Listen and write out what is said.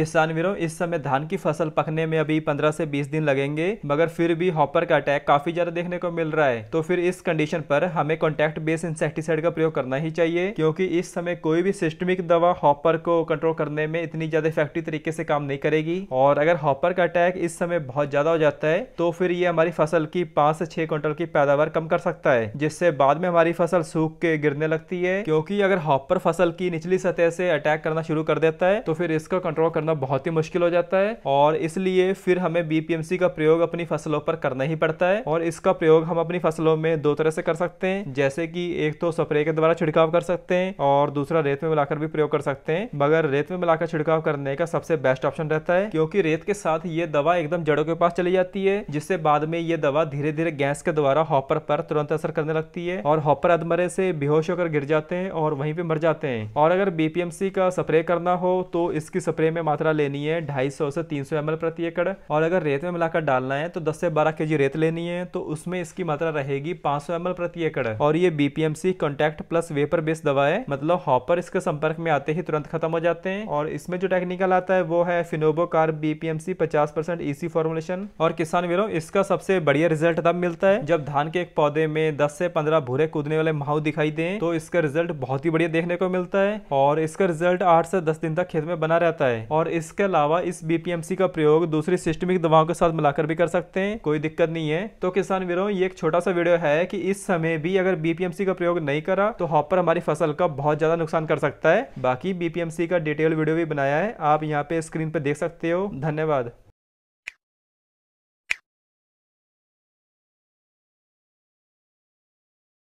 किसान वीरों, इस समय धान की फ़सल पकने में अभी 15 से 20 दिन लगेंगे, मगर फिर भी हॉपर का अटैक काफ़ी ज़्यादा देखने को मिल रहा है। तो फिर इस कंडीशन पर हमें कॉन्टैक्ट बेस इंसेक्टिसाइड का प्रयोग करना ही चाहिए, क्योंकि इस समय कोई भी सिस्टमिक दवा हॉपर को कंट्रोल करने में इतनी ज़्यादा इफ़ेक्टिव तरीके से काम नहीं करेगी। और अगर हॉपर का अटैक इस समय बहुत ज़्यादा हो जाता है तो फिर ये हमारी फ़सल की पाँच से छह क्विंटल की पैदावार कम कर सकता है, जिससे बाद में हमारी फ़सल सूख के गिरने लगती है। क्योंकि अगर हॉपर फ़सल की निचली सतह से अटैक करना शुरू कर देता है तो फिर इसको कंट्रोल करना बहुत ही मुश्किल हो जाता है और इसलिए फिर हमें बीपीएमसी का प्रयोग अपनी फ़सलों पर करना ही पड़ता है और इसका प्रयोग हम अपनी फ़सलों में दो तरह से कर सकते हैं। जैसे कि एक तो स्प्रे के द्वारा छिड़काव कर सकते हैं और दूसरा रेत में मिलाकर भी प्रयोग कर सकते हैं। मगर रेत में मिलाकर छिड़काव करने का सबसे बेस्ट ऑप्शन रहता है क्योंकि रेत के साथ ये दवा एकदम जड़ों के पास चली जाती है, जिससे बाद में ये दवा धीरे धीरे गैस के द्वारा हॉपर पर तुरंत असर करने लगती है और हॉपर अधमरे से बेहोश होकर गिर जाते हैं और वहीं पे मर जाते हैं। और अगर बीपीएमसी का स्प्रे करना हो तो इसकी स्प्रे में मात्रा लेनी है, ढाई सौ से तीन सौ एम प्रति एकड़। और अगर रेत में मिलाकर डालना है तो दस से बारह के रेत लेनी है तो उसमें इसकी मात्रा रहेगी पाँच सौ प्रति एकड़। और ये BPMC contact plus vapour based दवा है मतलब हॉपर इसके संपर्क में आते ही तुरंत खत्म हो जाते हैं। और इसमें जो टेक्निकल आता है, वो है फिनोबो कार्ब बीपीएमसी पचास परसेंट ईसी फॉर्मुलेशन और किसान वीरों, इसका सबसे बढ़िया रिज़ल्ट तब मिलता है, जब धान के एक पौधे में दस से पंद्रह भूरे कूदने वाले माहू दिखाई दे तो इसका रिज़ल्ट बहुत ही बढ़िया देखने को मिलता है। और इसका रिज़ल्ट आठ से दस दिन तक खेत में बना रहता है। और इसके अलावा इस बीपीएमसी का प्रयोग दूसरी सिस्टमिक दवाओं के साथ मिलाकर भी कर सकते हैं। कोई दिक्कत नहीं है। तो किसान वीरों, ये एक छोटा सा वीडियो है कि इस समय भी अगर बीपीएमसी का प्रयोग नहीं करा तो हॉपर हमारी फ़सल का बहुत ज़्यादा नुकसान कर सकता है। बाकी बीपीएमसी का डिटेल वीडियो भी बनाया है। आप यहाँ पे स्क्रीन पर देख सकते हो। धन्यवाद।